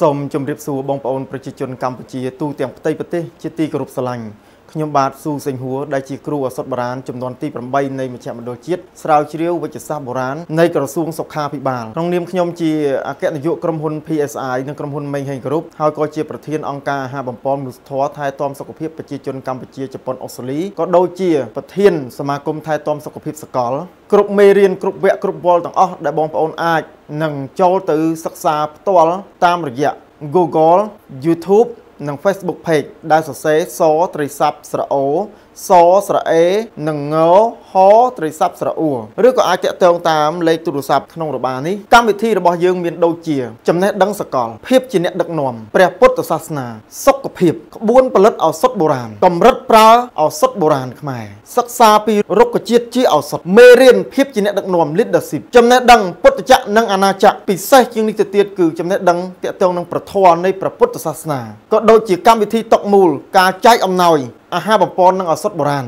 សូមជម្រាបសួរបងប្អូនប្រជាជនកម្ពុជាទូទាំងផ្ទៃប្រទេសជាទីគោរពស្រឡាញ់ ខ្ញុំបាទស៊ូសេងហួរដែលជាគ្រូឱសថបុរាណចំនួនទី8នៃមជ្ឈមណ្ឌលជាតិស្រាវជ្រាវវិទ្យាសាស្ត្របុរាណនៃក្រសួងសុខាភិបាលក្នុងនាមខ្ញុំជាអគ្គនាយកក្រុមហ៊ុន PSI និងក្រុមហ៊ុន Main Hang Group ហើយក៏ជាប្រធានអង្គការអាហារបំពន់មនុស្សធម៌ថែទាំសុខភាពប្រជាជនកម្ពុជាជប៉ុនអូស្ត្រាលីក៏ដូចជាប្រធានសមាគមថែទាំសុខភាពសកលគ្រប់មេរៀនគ្រប់វគ្គគ្រប់វល់ទាំងអស់ដែលបងប្អូនអាចនឹងចូលទៅសិក្សាផ្ទាល់តាមរយៈ Google YouTube និង Facebook Page ដែលសរសេរសត្រីស័ព្ទស្រអូ សស្រអេនិងងហត្រីស័ព្ទស្រអ៊ូឬក៏អាចតាក់ទងតាមលេខទូរស័ព្ទក្នុងរបាលនេះកម្មវិធីរបស់យើងមានដូចជា ចំណេះដឹងសកល ភាពជាអ្នកដឹកនាំព្រះពុទ្ធសាសនា សុខភាពក្បួនផលិតឱសថបុរាណកម្រិតប្រើឱសថបុរាណខ្មែរសិក្សាពីរុក្ខជាតិជាឱសថមេរៀនភាពជាអ្នកដឹកនាំ leadership ចំណេះដឹងពុទ្ធចក្រនិងអាណាចក្រពិសេសជាងនេះទៅទៀតគឺចំណេះដឹងតាក់ទងនឹងប្រធមនៃព្រះពុទ្ធសាសនាក៏ដូចជាកម្មវិធីតុកមូលការចែកអំណោយ អាហារបំពន់និងឱសថបុរាណ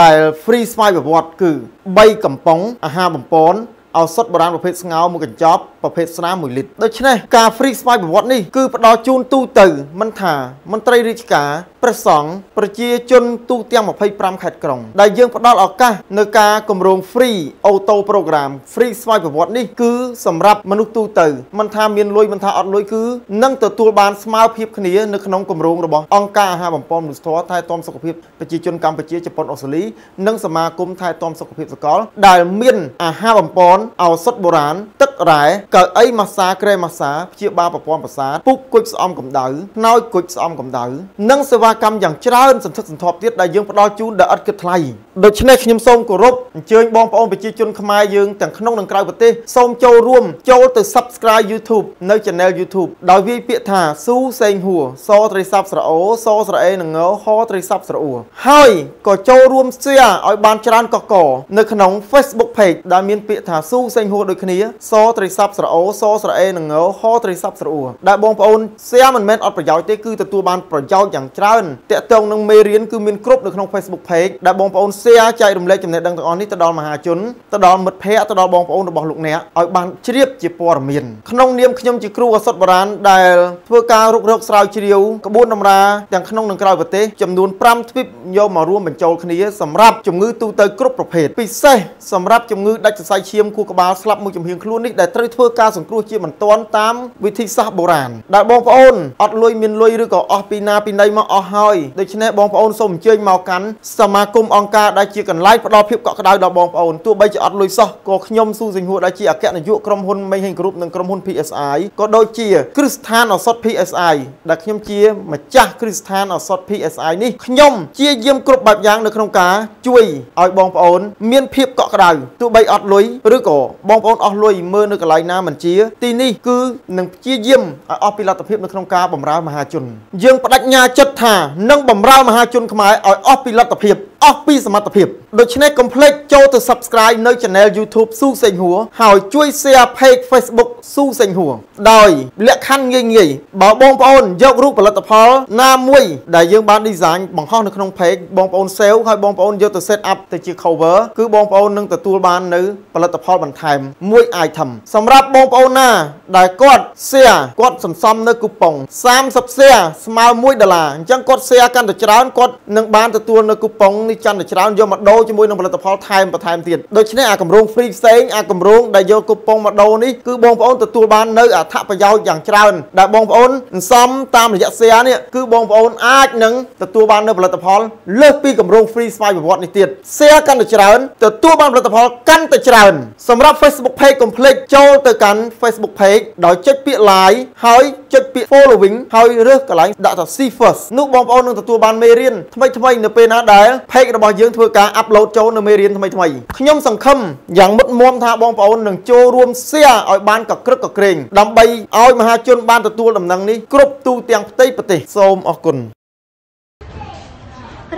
ដែល free ស្វ័យប្រវត្តិគឺ3កំប៉ុងអាហារបំពន់ ឱសថបុរាណប្រភេទស្ងោរមួយកញ្ចប់ប្រភេទស្រា1លីត្រដូច្នេះការ free ស្វ័យប្រវត្តិនេះគឺផ្ដល់ជូនទូទៅមិនថាមន្ត្រីរាជការព្រះសង្ឃប្រជាជនទូទាំង25ខេត្តក្រុង ដែលយើងផ្ដល់ឱកាសនៅការគម្រោង free auto program free ស្វ័យប្រវត្តិនេះគឺសម្រាប់មនុស្សទូទៅមិនថាមានលុយមិនថាអត់លុយគឺនឹងទទួលបានស្មើភាពគ្នានៅក្នុងគម្រោងរបស់អង្គការអាហារបំពន់មនុស្សធម៌ថែទាំសុខភាពប្រជាជនកម្ពុជាជប៉ុនអូស្ត្រាលីនិងសមាគមថែទាំសុខភាពសកលដែលមានអាហារបំពន់ឱសថបុរាណទឹករ៉ែកៅអីម៉ាសាក្រែម៉ាសាព្យាបាលប្រព័ន្ធប្រសាទពុកគុជស្អំកម្ដៅខ្នើយគុជស្អំកម្ដៅនិងសេវាកម្មយ៉ាងច្រើនសន្ធឹកសន្ធាប់ទៀតដែលយើងផ្ដល់ជូនដោយឥតគិតថ្លៃដូច្នេះខ្ញុំសូមគោរពអញ្ជើញបងប្អូនប្រជាជនខ្មែរយើងទាំងក្នុងនិងក្រៅប្រទេសសូមចូលរួមចូលទៅ Subscribe YouTube នៅ Channel YouTube ដោយវាយពាក្យថាស៊ូសេងហួរសត្រីស័ព្ទស្រអូសស្រអេនិងងហត្រីស័ព្ទស្រអ៊ូហើយក៏ចូលរួម share ឲ្យបានច្រើនកកកនៅក្នុង Facebook Page ដែលមានពាក្យថាស៊ូសេងហួរដូចគ្នាសត្រីស័ព្ទស្រអូសស្រអេនិងងហត្រីស័ព្ទស្រអ៊ូដែលបងប្អូន share មិនមែនអត់ប្រយោជន៍ទេគឺទទួលបានប្រយោជន៍យ៉ាងច្រើនតកតងនឹងមេរៀនគឺមានគ្រប់នៅក្នុង Facebook Page ដែលបងប្អូន share ចែករំលែកចំណេះដឹងទាំងអស់នេះទៅដល់មហាជនទៅដល់មិត្តភ័ក្តិទៅដល់បងប្អូនរបស់លោកអ្នកឲ្យបានជ្រាបជាព័ត៌មានក្នុងនាមខ្ញុំជាគ្រូឱសថបុរាណដែលធ្វើការរុករកស្រាវជ្រាវក្បួនតម្រាទាំងក្នុងនិងក្រៅប្រទេសចំនួន5ទ្វីបយកមករួមបញ្ចូលគ្នាសម្រាប់ជំងឺទូទៅគ្រប់ប្រភេទពិសេសសម្រាប់ជំងឺដាច់សរសៃឈាមខួរក្បាលស្លាប់មួយចំហៀងខ្លួននេះដែលត្រូវធ្វើការសង្គ្រោះជាបន្ទាន់តាមវិធីសាស្ត្របុរាណដែលបងប្អូនអត់លុយមានលុយឬក៏អស់ពីណាពីណីមកអស់ហើយដូច្នេះបងប្អូនសូមអញ្ជើញមកកាន់សមាគមអង្គការដែលជាកន្លែងផ្ដល់ភាពកក់ក្ដៅដល់បងប្អូនទោះបីជាអត់លុយសោះក៏ខ្ញុំស៊ូសិង្ហួរដែលជាអគ្គនាយកក្រុមហ៊ុនមេហេងគ្រុបនិងក្រុមហ៊ុន PSI ក៏ដូចជាគ្រឹះស្ថានឱសថ PSI ដែលខ្ញុំជាម្ចាស់គ្រឹះស្ថានឱសថ PSI នេះខ្ញុំជាយាមគ្រប់បែបយ៉ាងនៅក្នុងការជួយឲ្យបងប្អូន មានភាពកក់ក្ដៅទោះបីអត់លុយឬក៏បងប្អូនអស់លុយមើលនៅកន្លែងណាមិនជាទីនេះគឺនឹងព្យាយាមឲ្យអស់ពីលទ្ធភាពនៅក្នុងការបម្រើមហាជន យើងបដិញ្ញាចិត្តថានឹងបម្រើមហាជនខ្មែរឲ្យអស់ពីលទ្ធភាព អស់ពីសមត្ថភាពដូច្នេះកុំភ្លេចចូលទៅ Subscribe នៅ Channel YouTube ស៊ូសេងហួរហើយជួយ Share Page Facebook ស៊ូសេងហួរដោយលក្ខខណ្ឌងាយងាយបើបងប្អូនយករូបផលិតផល ណាមួយដែលយើងបាន design បង្ហោះនៅក្នុង Page បងប្អូន save ហើយបងប្អូនយកទៅ set up ទៅជា cover គឺបងប្អូននឹងទទួលបាននៅផលិតផលបន្ថែមមួយ item សម្រាប់បងប្អូនណា ដែលគាត់ share គាត់សន្សំនៅគូប៉ុង30 share ស្មើ1ដុល្លារអញ្ចឹងគាត់ share កាន់តែច្រើនគាត់នឹងបានទទួលនៅគូប៉ុងនេះកាន់តែច្រើនយកមកដូរជាមួយនឹងផលិតផលថែមបន្ថែមទៀតដូច្នេះអាគម្រោង free ផ្សេងអាគម្រោងដែលយកគូប៉ុងមកដូរនេះគឺបងប្អូនទទួលបាននៅអត្ថប្រយោជន៍យ៉ាងច្រើនដែលបងប្អូនសន្សំតាមរយៈ share នេះគឺបងប្អូនអាចនឹងទទួលបាននៅផលិតផលលើសពីគម្រោង free ស្វ័យប្រវត្តិនេះទៀត share កាន់តែច្រើនទទួលបានផលិតផលកាន់តែច្រើនសម្រាប់ Facebook page កុំភ្លេចចូលទៅកាន់ Facebook page ដោយចុចពាក្យ like ហើយចុចពាក្យ following ហើយរើសកន្លែងដាក់ថា see first នោះបងប្អូននឹងទទួលបានមេរៀនថ្មីៗនៅពេលណាដែល page របស់យើងធ្វើការ upload ចូលនៅមេរៀនថ្មីៗខ្ញុំសង្ឃឹមយ៉ាងមុតមមថាបងប្អូននឹងចូលរួម share ឲ្យបានកក្រឹកកក្រែងដើម្បីឲ្យមហាជនបានទទួលដំណឹងនេះគ្រប់ទូទាំងផ្ទៃប្រទេសសូមអរគុណ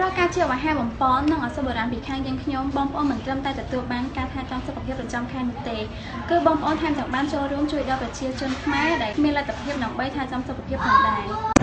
រាល់ការជាអាហារបំពន់និងឱសថបុរាណពីខាងយើងខ្ញុំបងប្អូនមិនត្រឹមតែទទួលបានការថែទាំសុខភាពប្រចាំខែនោះទេគឺបងប្អូនថែមទាំងបានចូលរួមជួយដល់ប្រជាជនខ្មែរដែលគ្មានលទ្ធភាពដើម្បីថែទាំសុខភាពផងដែរ